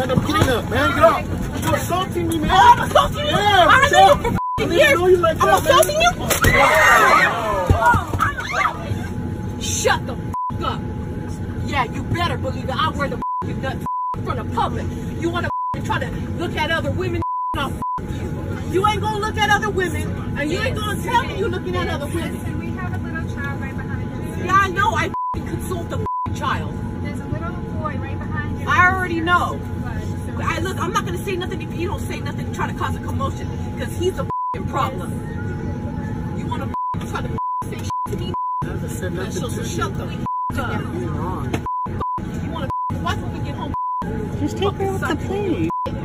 man. I'm getting up, man. Get up. You're assaulting me, man. Oh, I'm assaulting you? Yeah, I what's know you for I f***ing didn't years. know you like I'm that, assaulting man. you? Shut the f- up. Yeah, you better believe that I wear the f***ing nuts in front of public. You want to try to look at other women, I'll f- you. You ain't gonna look at other women, and you ain't gonna tell me you looking at other women. We have a little child right behind you. Yeah, I know I f***ing consult the child. There's a little boy right behind you. I already know. Blood, look, I'm not gonna say nothing if you don't say nothing to try to cause a commotion, because he's a f***ing problem. You wanna f***ing try to f***ing say shit to me? I said nothing so to shut the you. f*** up. Moving on. You wanna f***ing watch when we get home? Just take her off the plane. Bring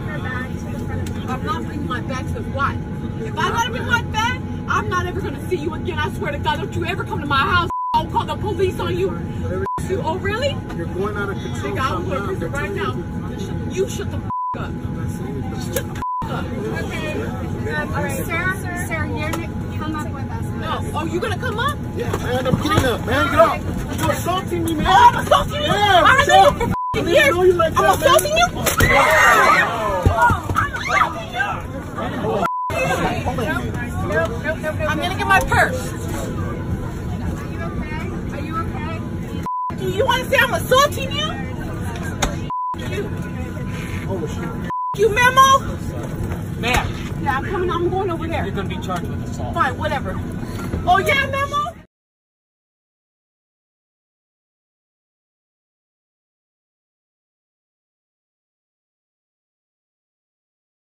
her back to the front of the I'm not bringing my bag to what? If I gotta bring my bag, I'm not ever gonna see you again. I swear to God, don't you ever come to my house. I'll call the police on you. Whatever You- Oh, really? You're going out of control. Nigga, I'm Calm gonna down. prison right now. You shut the f up. I'm not saying anything. Shut the f up. Okay. Um, all right, Sarah, Sarah, you're gonna come up with us. No. Oh, you gonna come up? Yeah, man. I'm getting up, man. Get up. You're assaulting me, man. Oh, I'm assaulting you? Yeah, I know you for f years. Know you like I'm that, man. assaulting you? I'm assaulting you? Nope, nope, nope, nope. I'm gonna get my purse. Are you okay? Are you you wanna say I'm assaulting you? Oh. You memo? Ma'am, Yeah, I'm coming. I'm going over there. you're gonna be charged with assault. Fine, whatever. Oh yeah, memo.